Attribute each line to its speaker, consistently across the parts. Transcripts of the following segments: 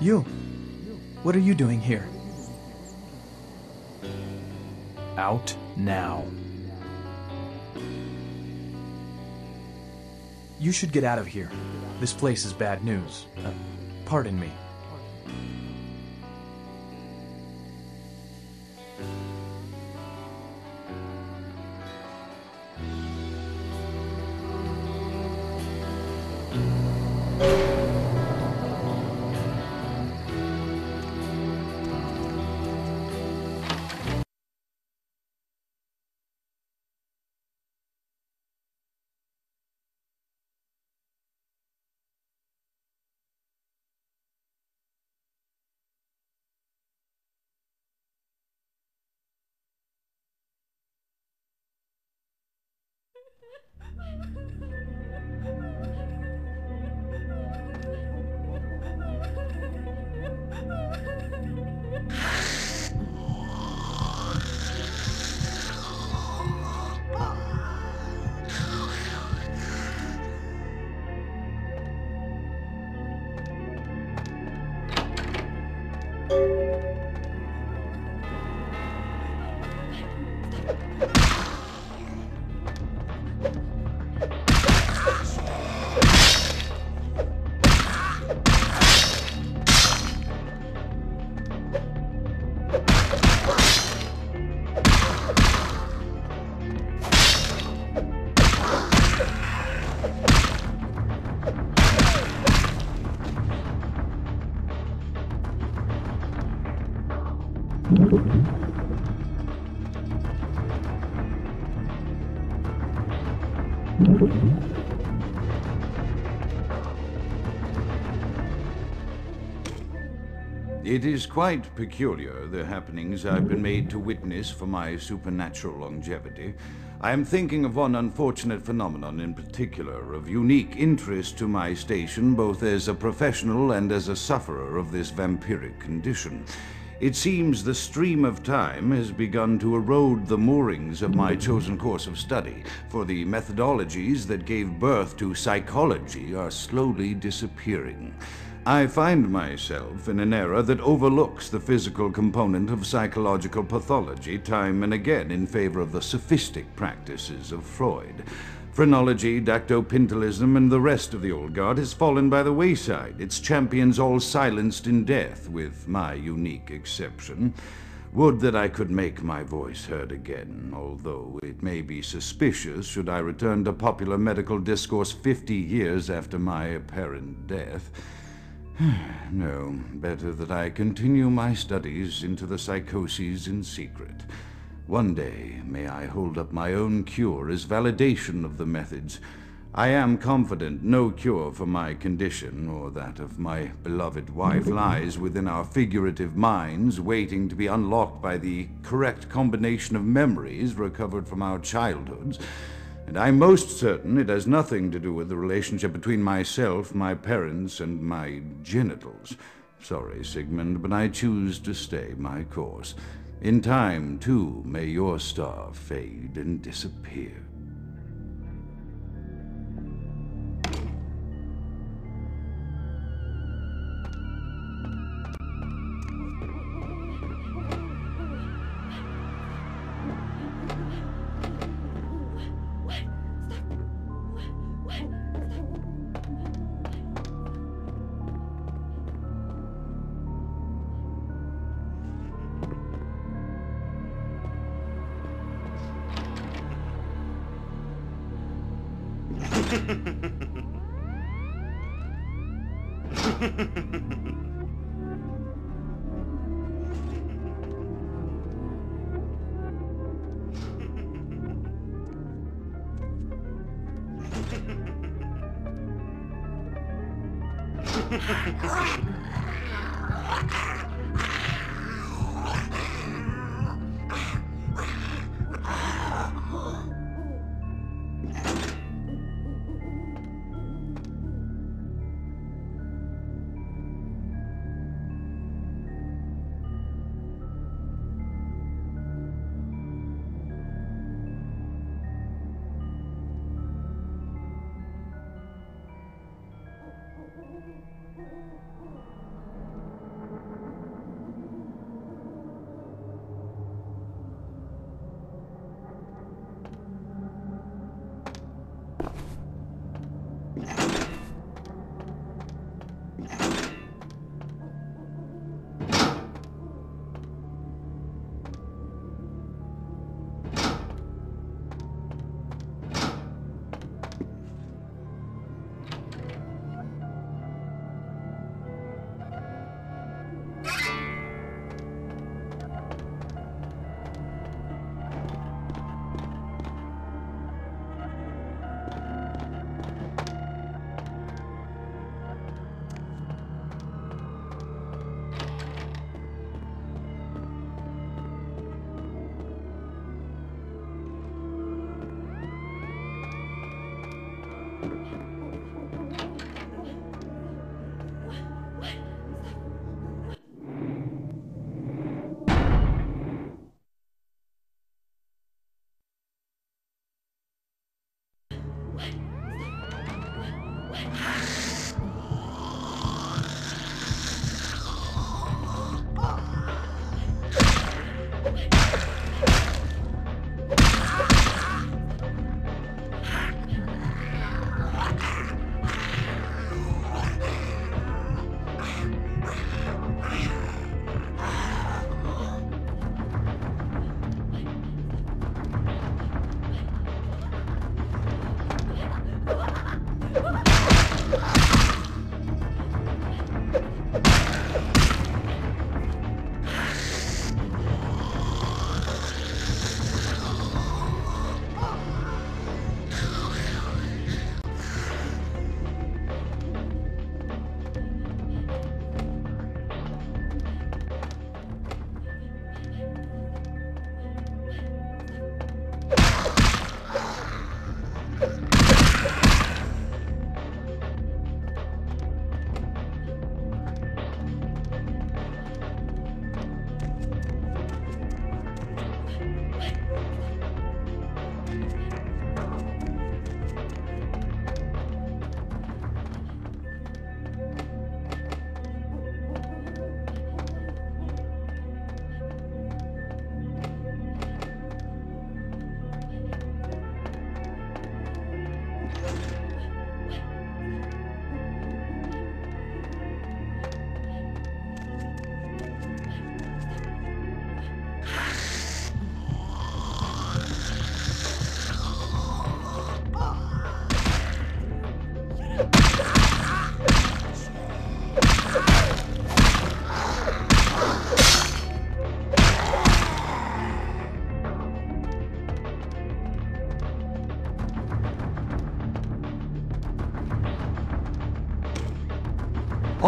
Speaker 1: You. What are you doing here? Out now. You should get out of here. This place is bad news. Uh, pardon me.
Speaker 2: It is quite peculiar, the happenings I've been made to witness for my supernatural longevity. I am thinking of one unfortunate phenomenon in particular, of unique interest to my station, both as a professional and as a sufferer of this vampiric condition. It seems the stream of time has begun to erode the moorings of my chosen course of study, for the methodologies that gave birth to psychology are slowly disappearing. I find myself in an era that overlooks the physical component of psychological pathology time and again in favor of the sophistic practices of Freud. Phrenology, dactopintilism, and the rest of the old guard has fallen by the wayside, its champions all silenced in death, with my unique exception. Would that I could make my voice heard again, although it may be suspicious should I return to popular medical discourse fifty years after my apparent death. no, better that I continue my studies into the psychoses in secret. One day, may I hold up my own cure as validation of the methods. I am confident no cure for my condition or that of my beloved wife lies within our figurative minds, waiting to be unlocked by the correct combination of memories recovered from our childhoods and I'm most certain it has nothing to do with the relationship between myself, my parents, and my genitals. Sorry, Sigmund, but I choose to stay my course. In time, too, may your star fade and disappear. Oh,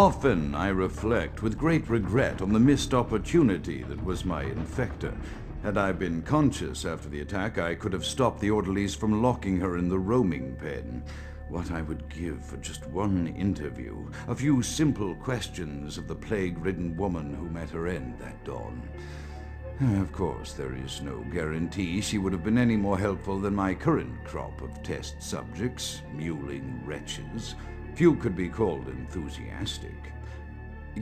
Speaker 2: Often I reflect with great regret on the missed opportunity that was my infector. Had I been conscious after the attack, I could have stopped the orderlies from locking her in the roaming pen. What I would give for just one interview, a few simple questions of the plague-ridden woman who met her end that dawn. Of course, there is no guarantee she would have been any more helpful than my current crop of test subjects, mewling wretches. Few could be called enthusiastic.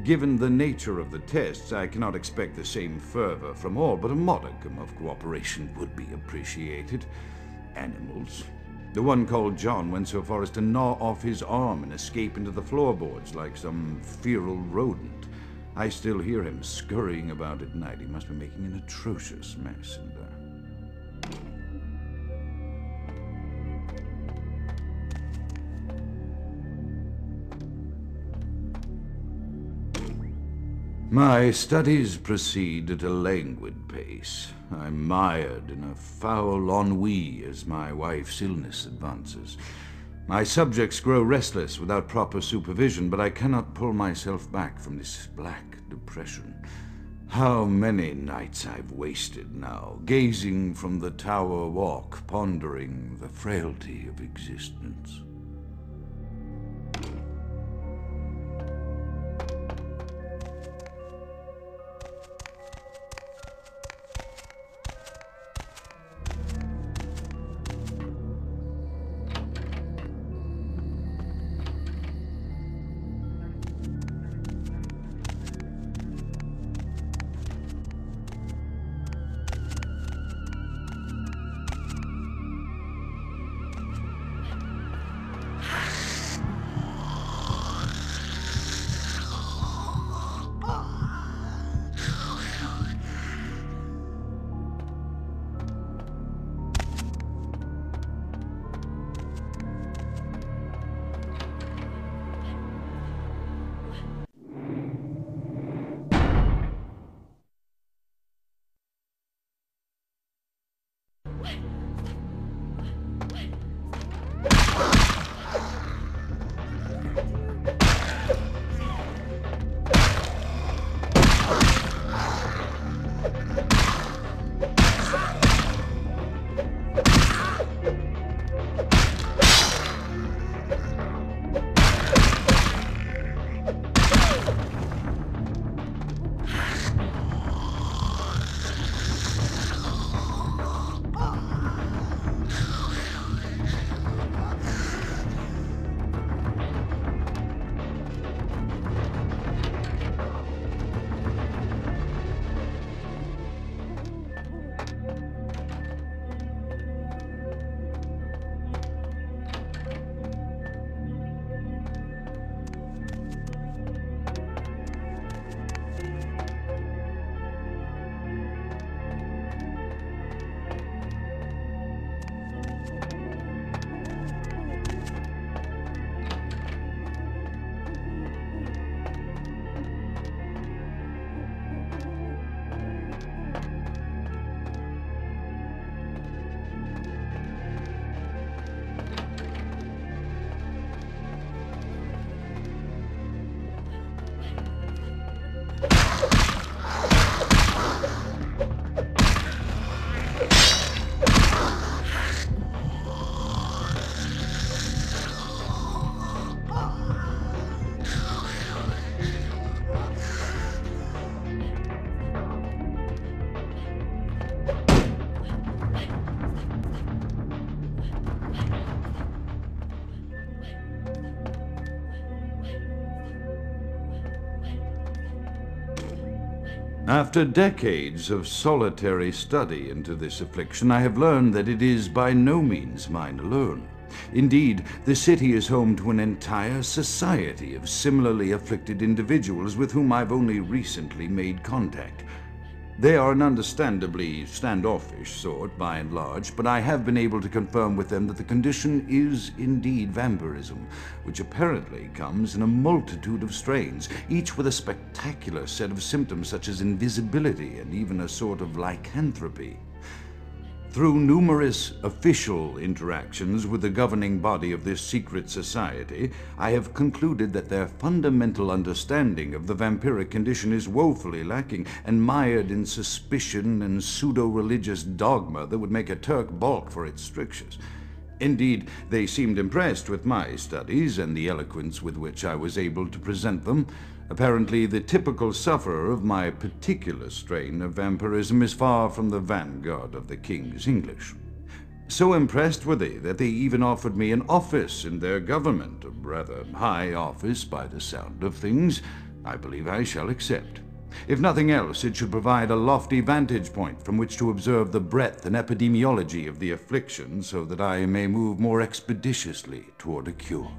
Speaker 2: Given the nature of the tests, I cannot expect the same fervor from all, but a modicum of cooperation would be appreciated. Animals. The one called John went so far as to gnaw off his arm and escape into the floorboards like some feral rodent. I still hear him scurrying about at night. He must be making an atrocious mess in there. Uh, My studies proceed at a languid pace. I'm mired in a foul ennui as my wife's illness advances. My subjects grow restless without proper supervision, but I cannot pull myself back from this black depression. How many nights I've wasted now, gazing from the tower walk, pondering the frailty of existence. After decades of solitary study into this affliction, I have learned that it is by no means mine alone. Indeed, the city is home to an entire society of similarly afflicted individuals with whom I've only recently made contact. They are an understandably standoffish sort, by and large, but I have been able to confirm with them that the condition is indeed vampirism, which apparently comes in a multitude of strains, each with a spectacular set of symptoms such as invisibility and even a sort of lycanthropy. Through numerous official interactions with the governing body of this secret society, I have concluded that their fundamental understanding of the vampiric condition is woefully lacking and mired in suspicion and pseudo-religious dogma that would make a Turk balk for its strictures. Indeed, they seemed impressed with my studies and the eloquence with which I was able to present them. Apparently, the typical sufferer of my particular strain of vampirism is far from the vanguard of the King's English. So impressed were they that they even offered me an office in their government, a rather high office by the sound of things. I believe I shall accept. If nothing else, it should provide a lofty vantage point from which to observe the breadth and epidemiology of the affliction so that I may move more expeditiously toward a cure.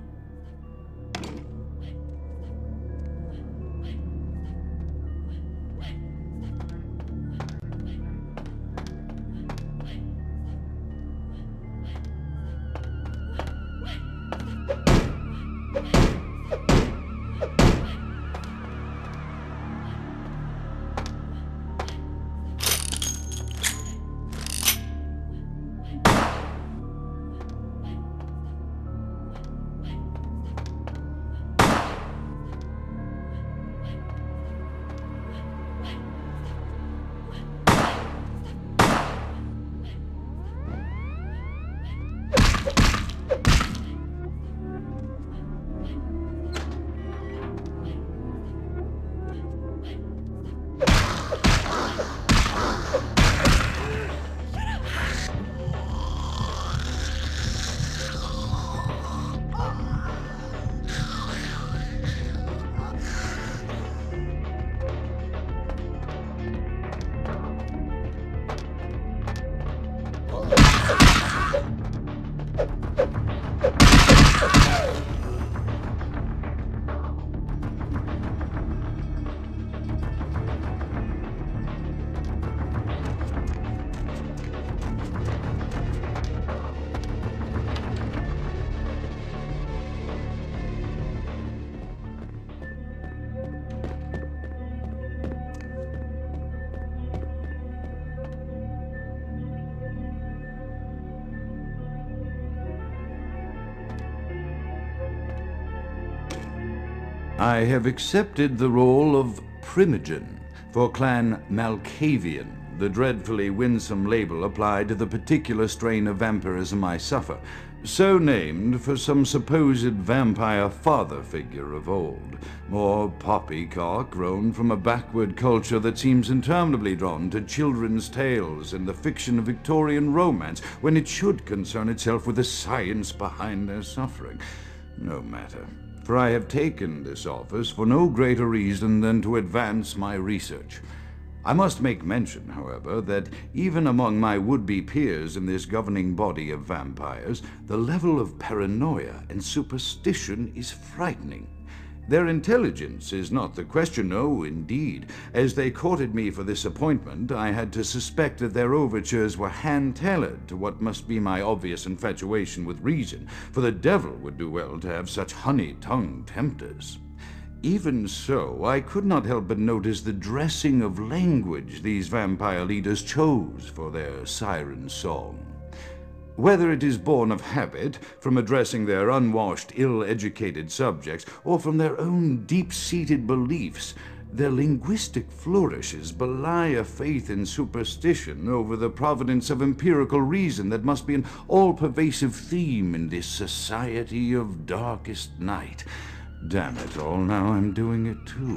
Speaker 2: I have accepted the role of Primogen for Clan Malkavian, the dreadfully winsome label applied to the particular strain of vampirism I suffer, so named for some supposed vampire father figure of old, more poppycock grown from a backward culture that seems interminably drawn to children's tales and the fiction of Victorian romance when it should concern itself with the science behind their suffering. No matter for I have taken this office for no greater reason than to advance my research. I must make mention, however, that even among my would-be peers in this governing body of vampires, the level of paranoia and superstition is frightening. Their intelligence is not the question, no, indeed. As they courted me for this appointment, I had to suspect that their overtures were hand-tailored to what must be my obvious infatuation with reason, for the devil would do well to have such honey-tongued tempters. Even so, I could not help but notice the dressing of language these vampire leaders chose for their siren song. Whether it is born of habit, from addressing their unwashed, ill-educated subjects, or from their own deep-seated beliefs, their linguistic flourishes belie a faith in superstition over the providence of empirical reason that must be an all-pervasive theme in this society of darkest night. Damn it all, now I'm doing it too.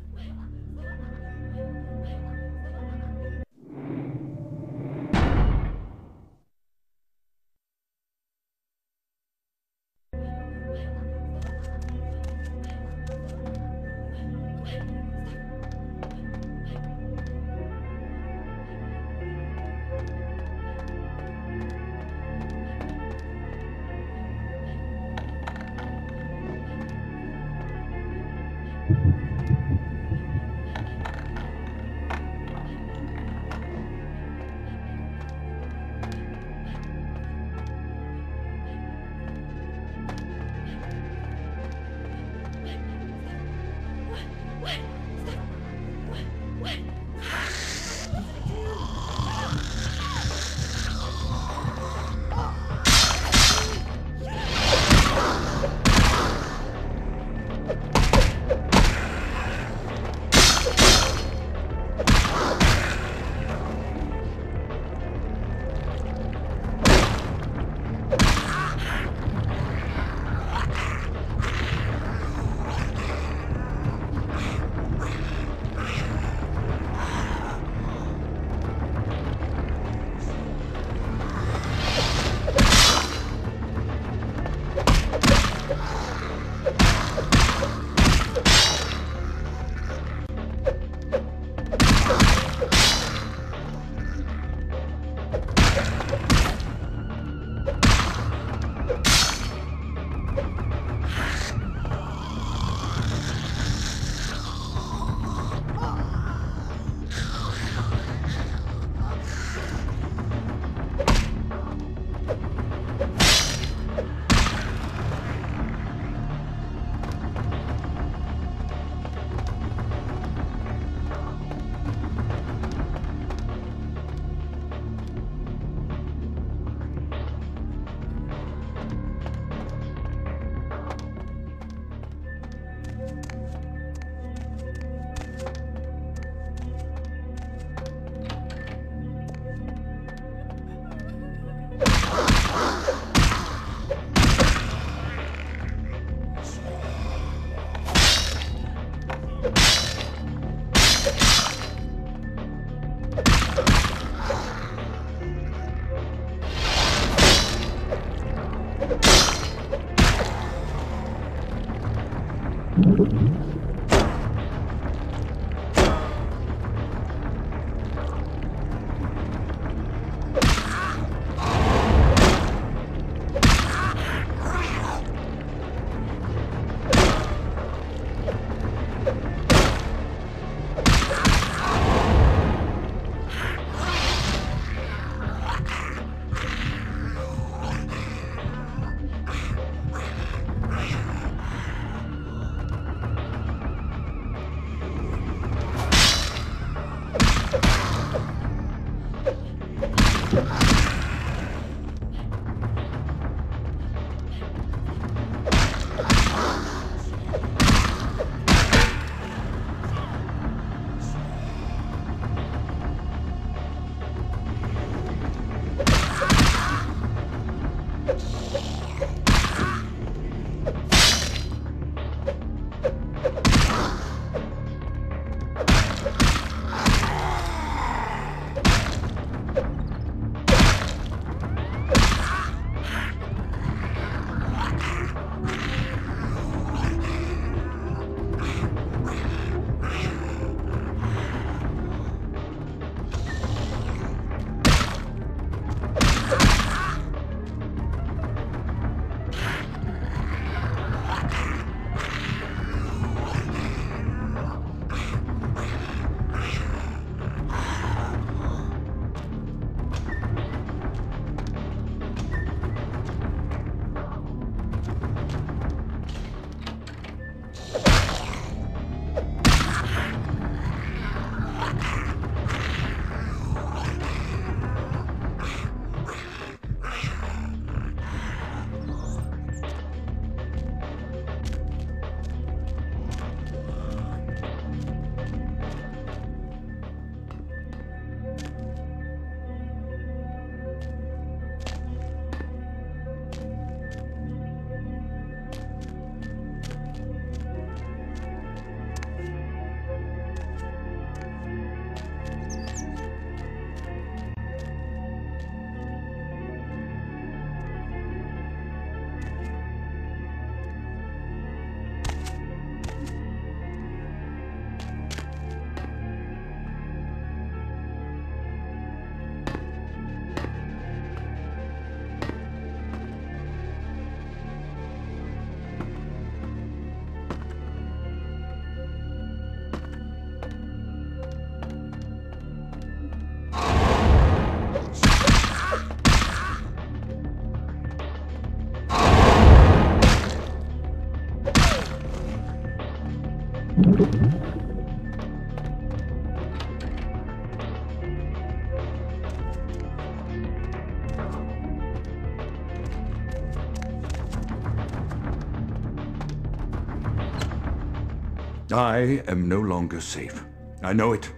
Speaker 2: I am no longer safe. I know it.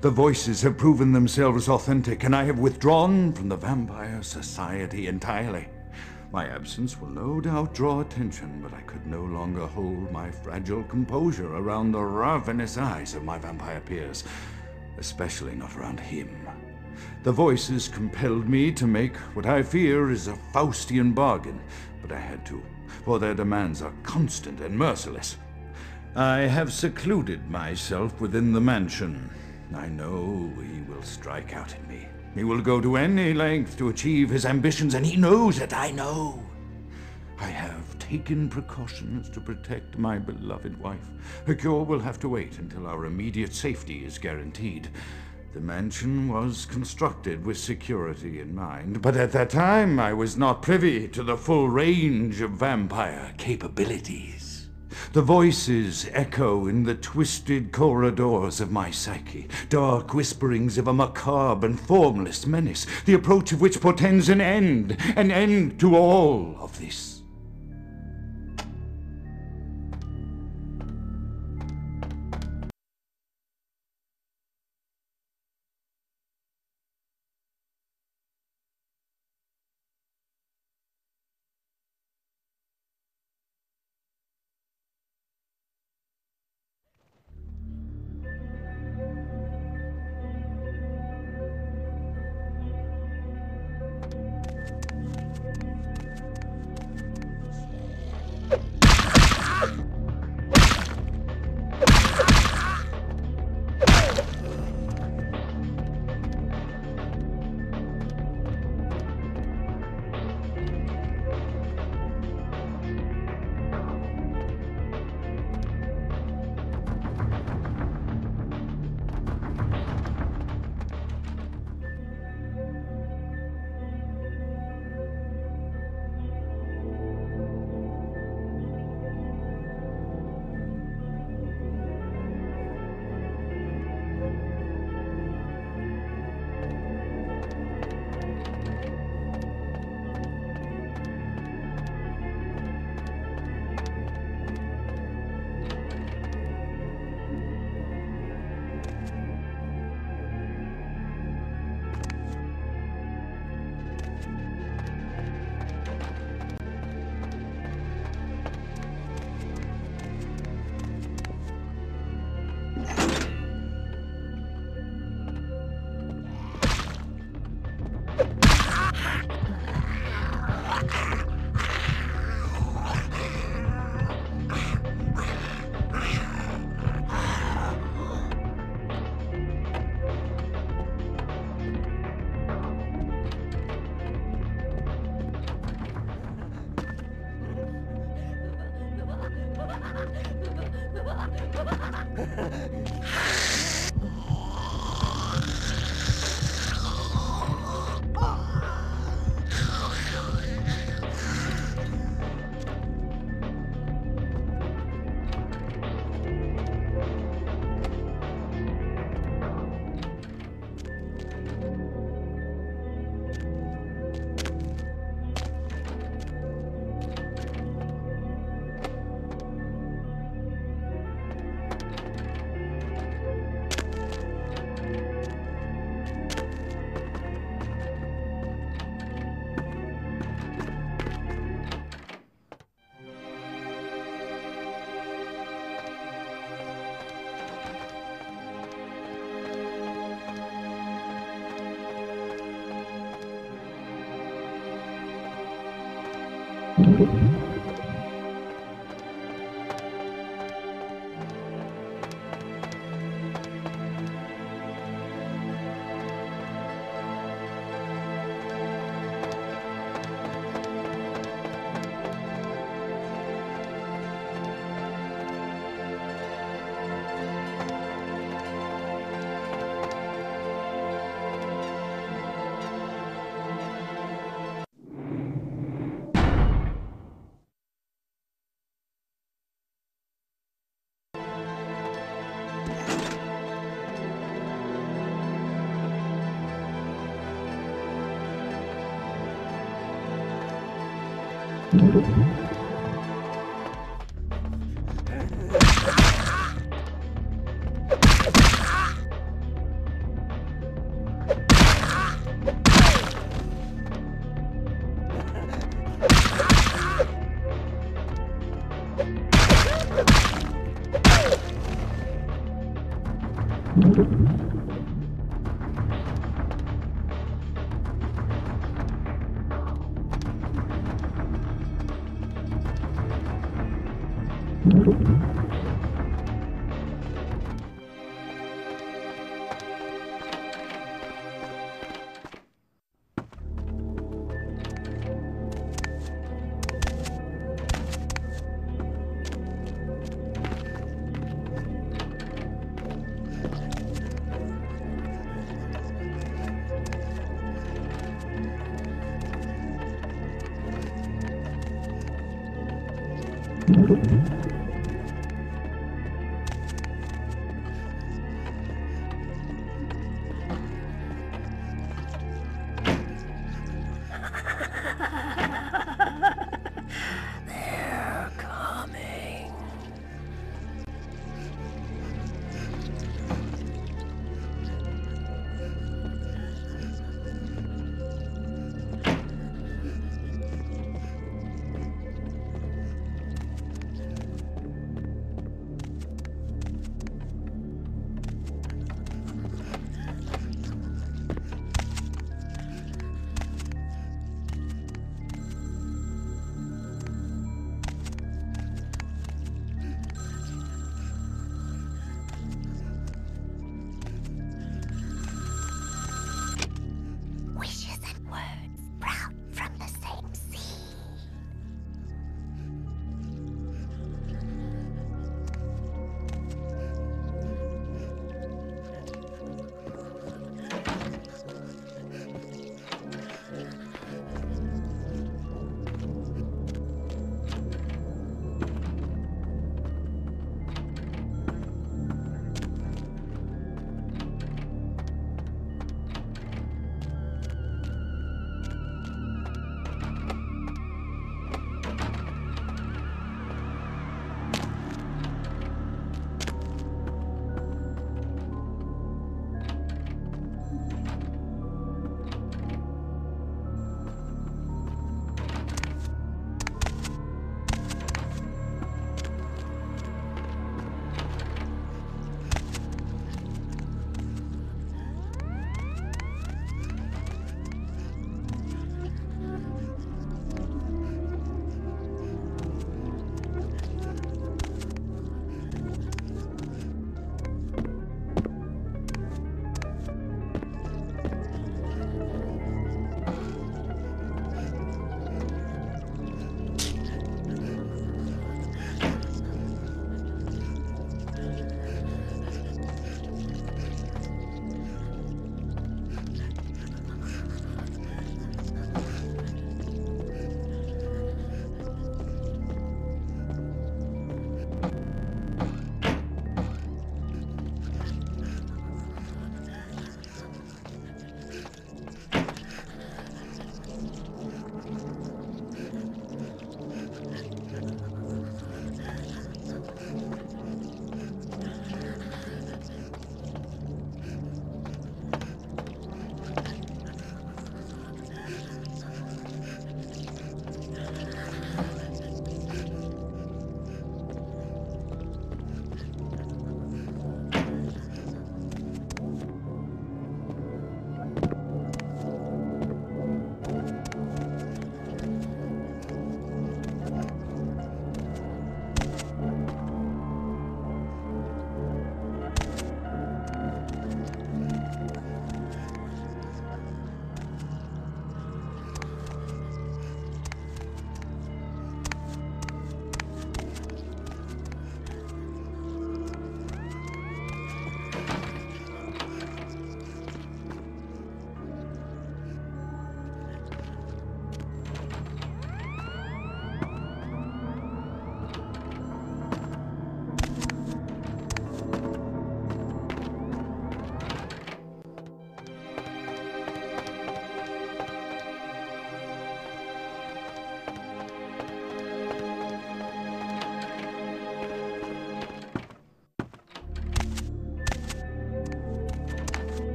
Speaker 2: The voices have proven themselves authentic, and I have withdrawn from the Vampire Society entirely. My absence will no doubt draw attention, but I could no longer hold my fragile composure around the ravenous eyes of my vampire peers, especially not around him. The voices compelled me to make what I fear is a Faustian bargain, but I had to, for their demands are constant and merciless. I have secluded myself within the mansion. I know he will strike out at me. He will go to any length to achieve his ambitions, and he knows that I know. I have taken precautions to protect my beloved wife. Her cure will have to wait until our immediate safety is guaranteed. The mansion was constructed with security in mind, but at that time I was not privy to the full range of vampire capabilities. The voices echo in the twisted corridors of my psyche, dark whisperings of a macabre and formless menace, the approach of which portends an end, an end to all of this.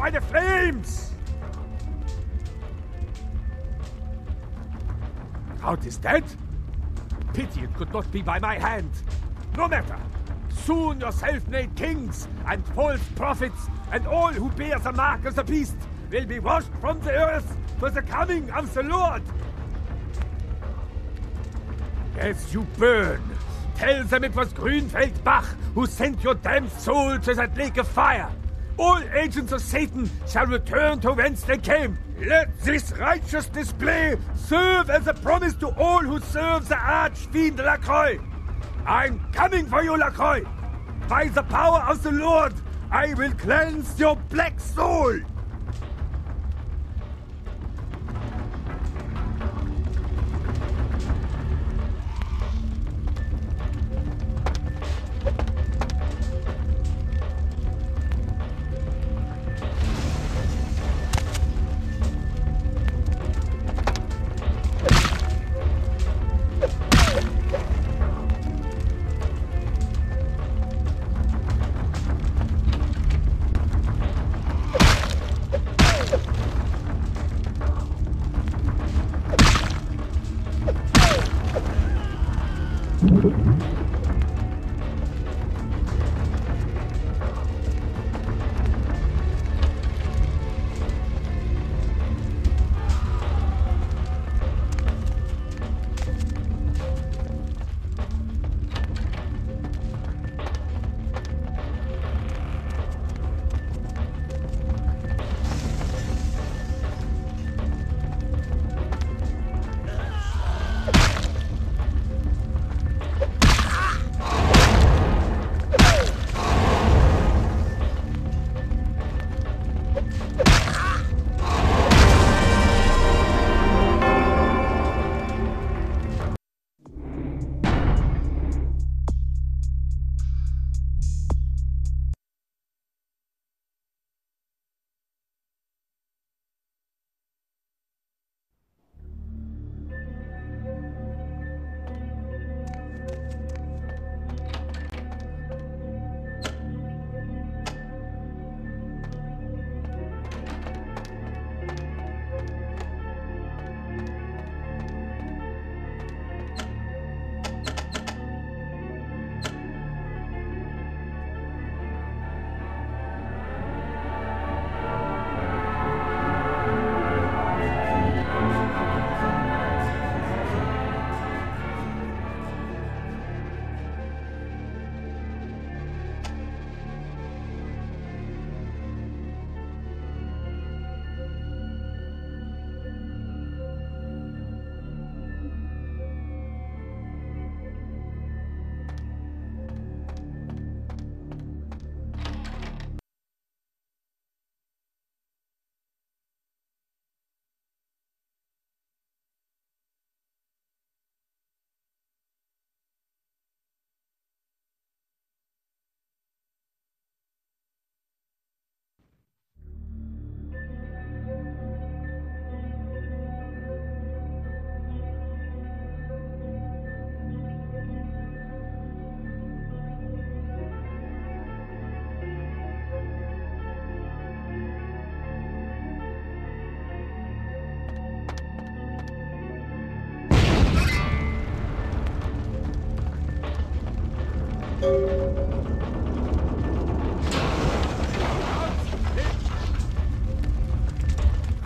Speaker 3: By the flames! Count is dead? Pity it could not be by my hand. No matter. Soon your self-made kings and false prophets and all who bear the mark of the beast will be washed from the earth for the coming of the Lord. As you burn, tell them it was Grünfeld Bach who sent your damned soul to that lake of fire. All agents of Satan shall return to whence they came. Let this righteous display serve as a promise to all who serve the archfiend Lacroix. I'm coming for you, Lacroix. By the power of the Lord, I will cleanse your black soul.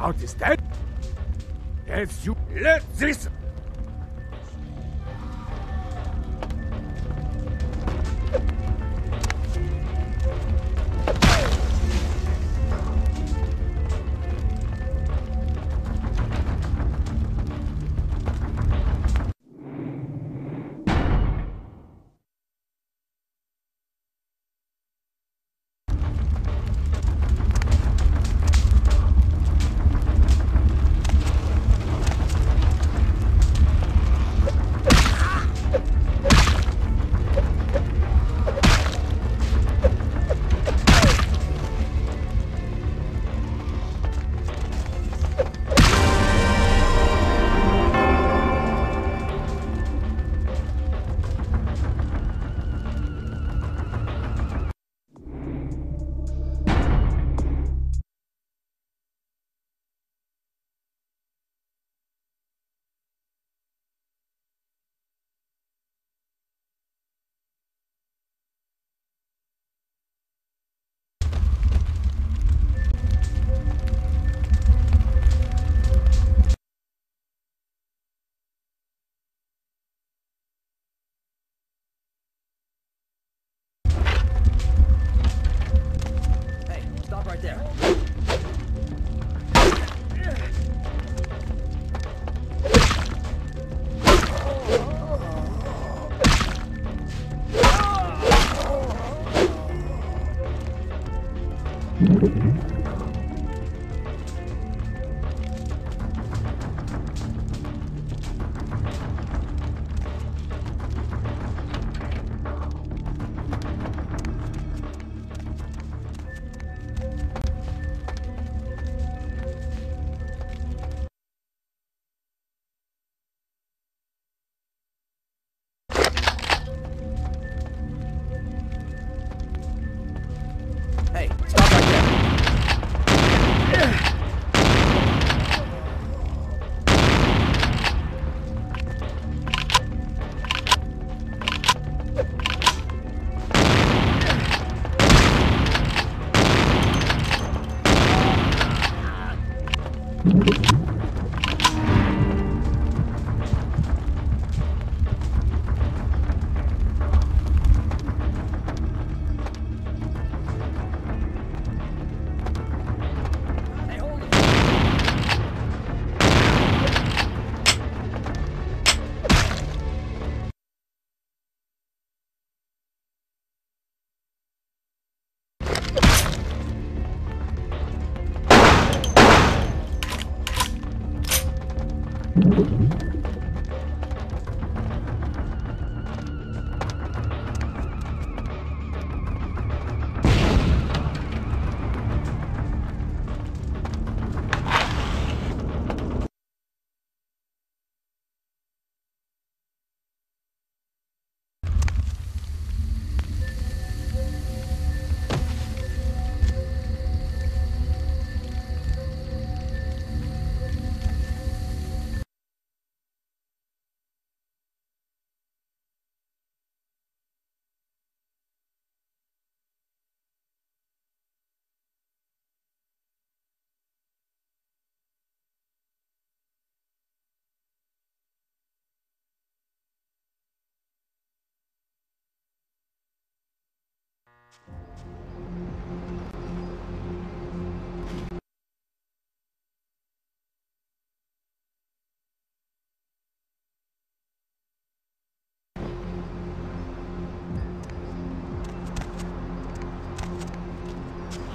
Speaker 3: Count is? As you let this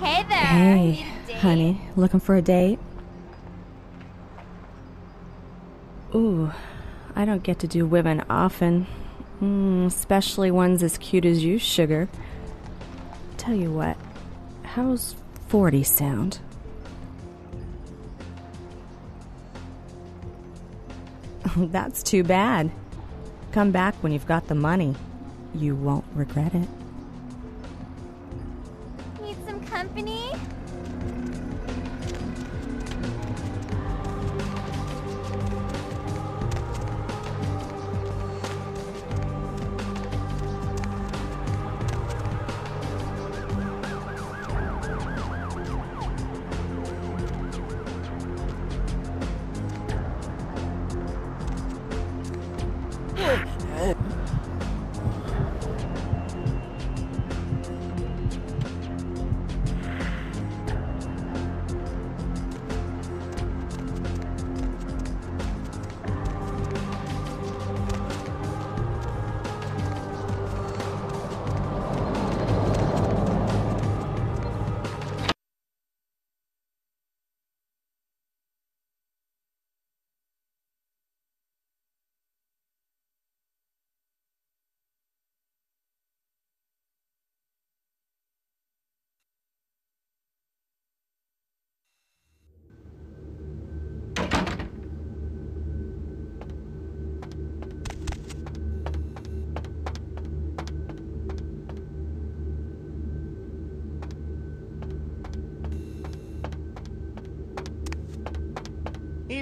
Speaker 4: Hey
Speaker 5: there.
Speaker 6: Hey,
Speaker 5: Need a date?
Speaker 6: honey, looking for a date? Ooh, I don't get to do women often, mm, especially ones as cute as you, sugar. Tell you what, how's 40 sound? That's too bad. Come back when you've got the money. You won't regret it.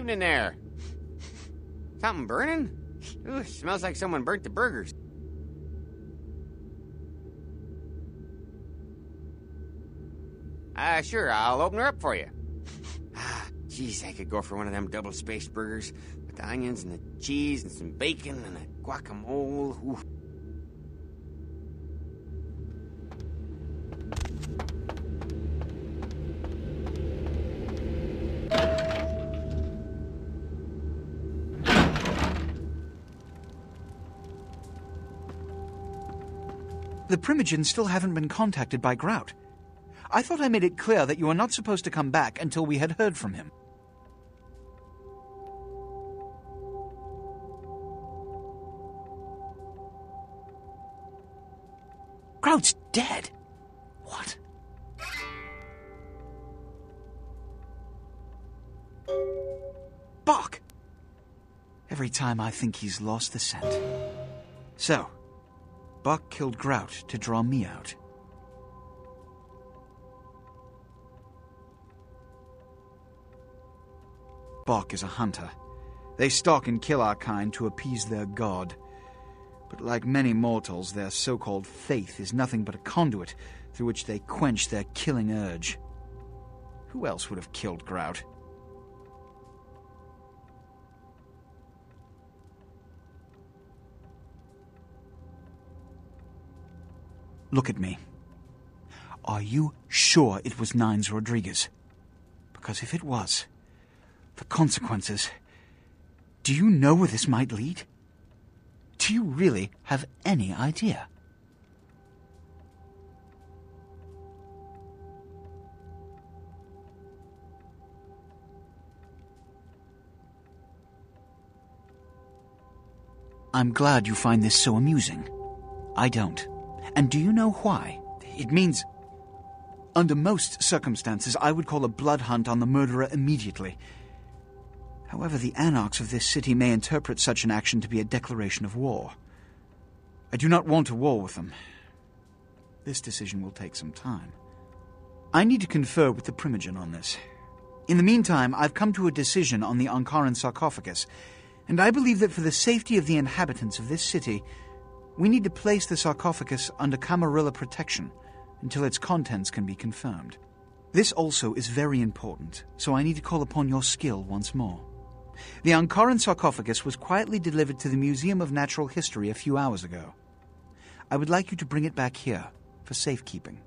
Speaker 7: Evening there. Something burning? Ooh, smells like someone burnt the burgers. Uh, sure, I'll open her up for you. Ah, jeez, I could go for one of them double spaced burgers with the onions and the cheese and some bacon and a guacamole. Ooh.
Speaker 8: The Primogens still haven't been contacted by Grout. I thought I made it clear that you are not supposed to come back until we had heard from him. Grout's dead. What? Bach! Every time I think he's lost the scent. So, Bach killed Grout to draw me out. Bach is a hunter. They stalk and kill our kind to appease their god. But like many mortals, their so called faith is nothing but a conduit through which they quench their killing urge. Who else would have killed Grout? Look at me. Are you sure it was Nines Rodriguez? Because if it was, the consequences. Do you know where this might lead? Do you really have any idea? I'm glad you find this so amusing. I don't. And do you know why? It means. Under most circumstances, I would call a blood hunt on the murderer immediately. However, the anarchs of this city may interpret such an action to be a declaration of war. I do not want a war with them. This decision will take some time. I need to confer with the Primogen on this. In the meantime, I've come to a decision on the Ankaran sarcophagus, and I believe that for the safety of the inhabitants of this city, we need to place the sarcophagus under Camarilla protection until its contents can be confirmed. This also is very important, so I need to call upon your skill once more. The Ankaran sarcophagus was quietly delivered to the Museum of Natural History a few hours ago. I would like you to bring it back here for safekeeping.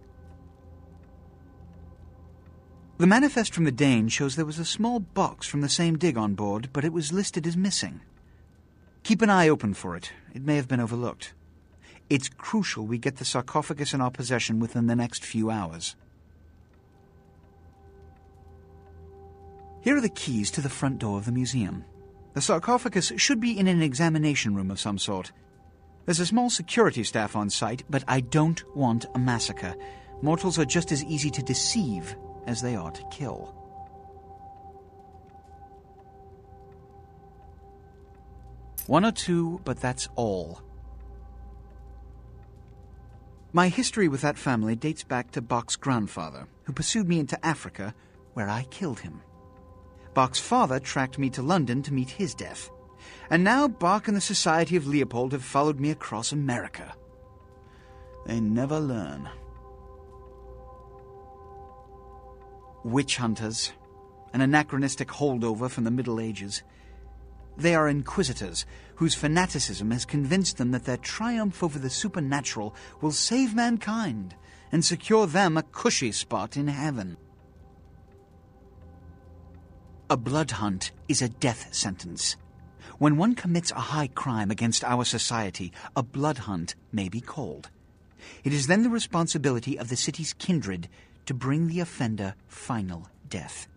Speaker 8: The manifest from the Dane shows there was a small box from the same dig on board, but it was listed as missing. Keep an eye open for it. It may have been overlooked. It's crucial we get the sarcophagus in our possession within the next few hours. Here are the keys to the front door of the museum. The sarcophagus should be in an examination room of some sort. There's a small security staff on site, but I don't want a massacre. Mortals are just as easy to deceive as they are to kill. One or two, but that's all. My history with that family dates back to Bach's grandfather, who pursued me into Africa, where I killed him. Bach's father tracked me to London to meet his death. And now Bach and the Society of Leopold have followed me across America. They never learn. Witch hunters, an anachronistic holdover from the Middle Ages. They are inquisitors whose fanaticism has convinced them that their triumph over the supernatural will save mankind and secure them a cushy spot in heaven. A blood hunt is a death sentence. When one commits a high crime against our society, a blood hunt may be called. It is then the responsibility of the city's kindred to bring the offender final death.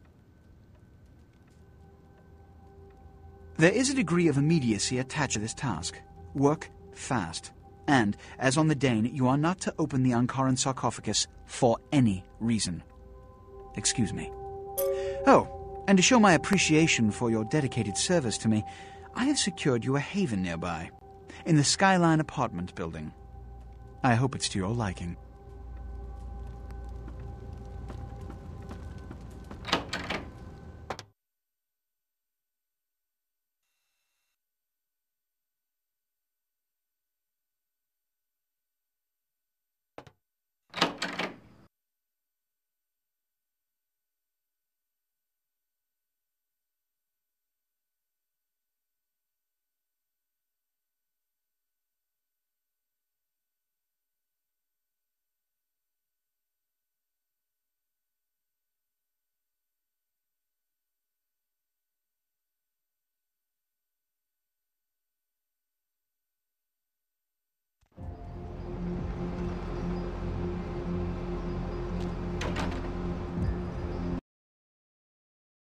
Speaker 8: There is a degree of immediacy attached to this task. Work fast. And, as on the Dane, you are not to open the Ankaran sarcophagus for any reason. Excuse me. Oh, and to show my appreciation for your dedicated service to me, I have secured you a haven nearby, in the Skyline apartment building. I hope it's to your liking.